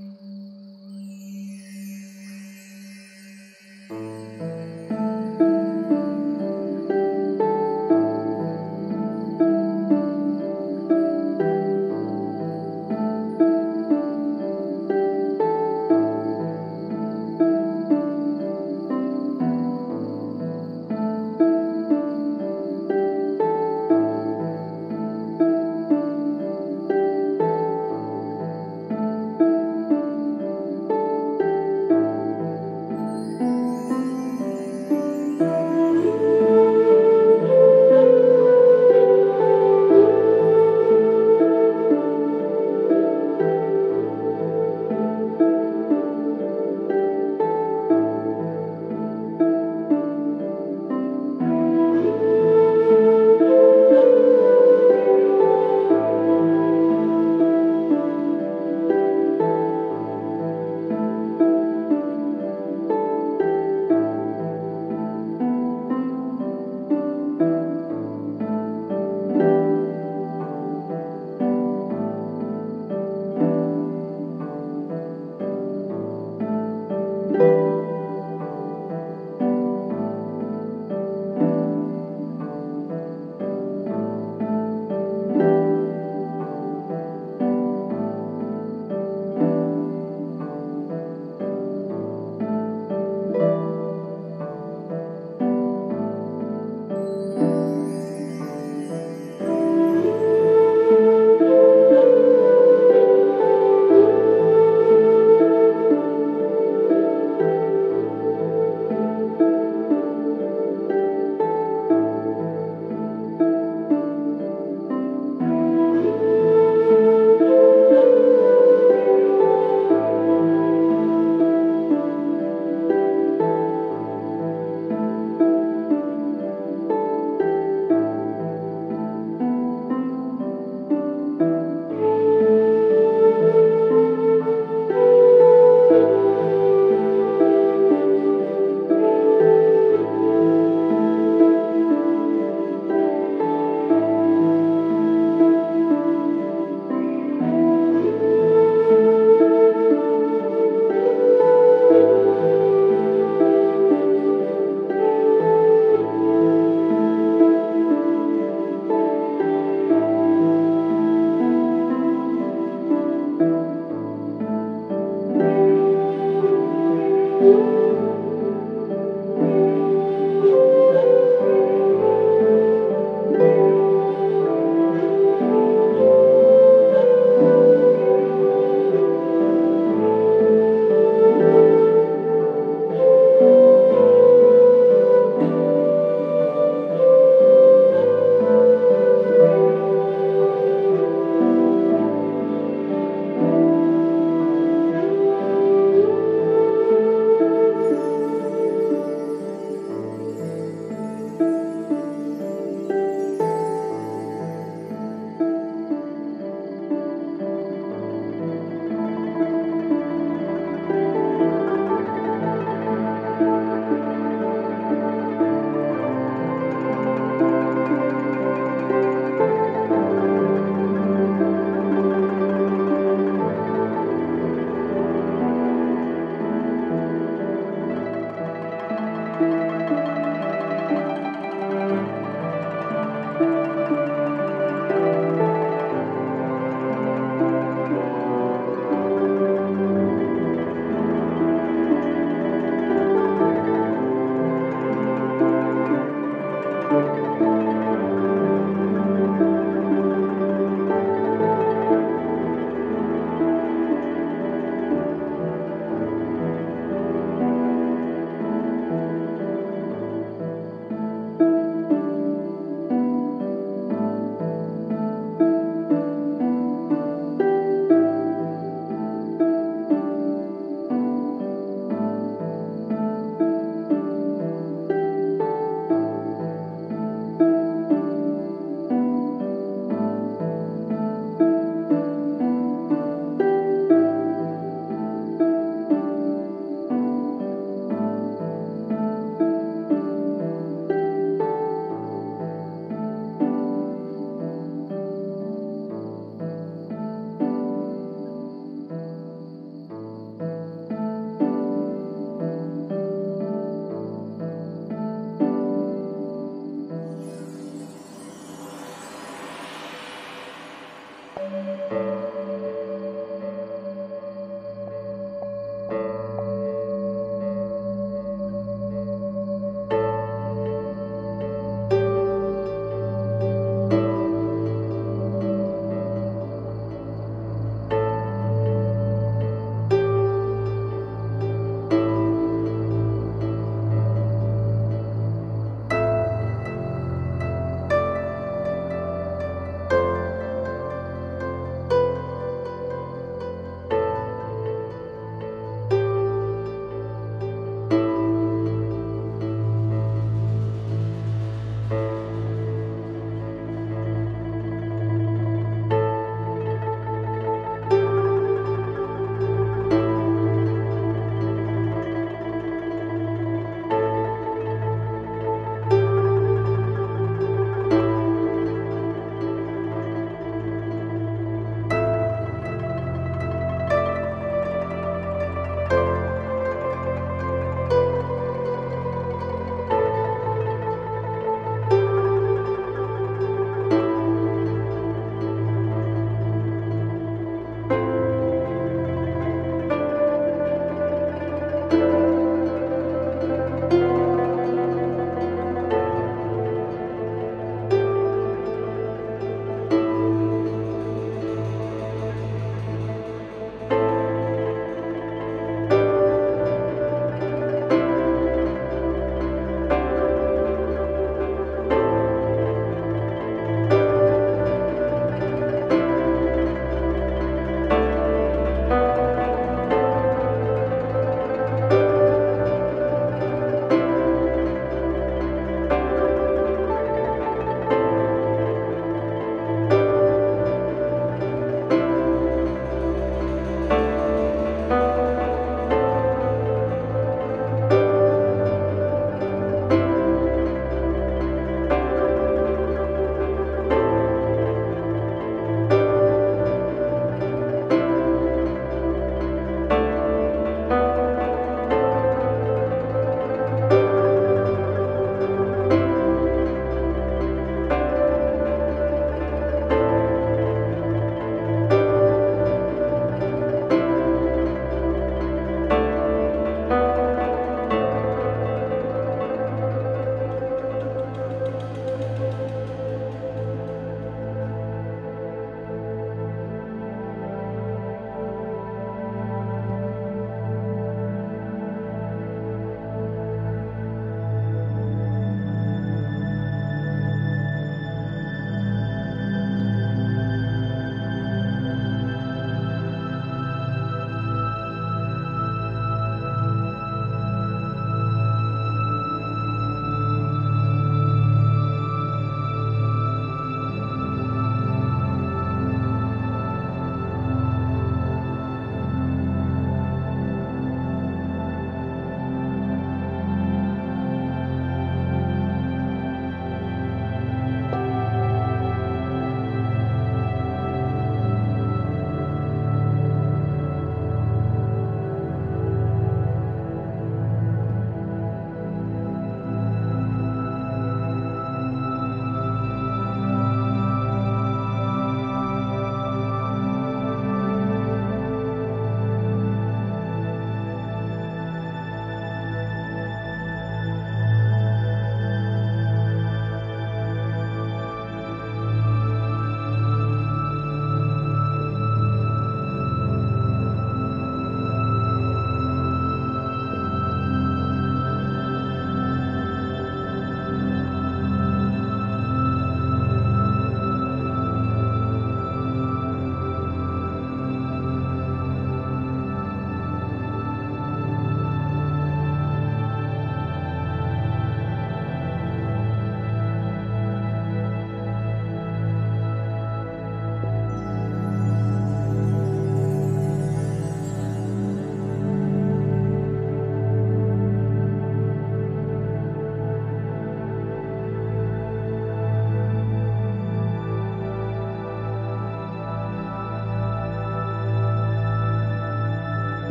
Mm-hmm.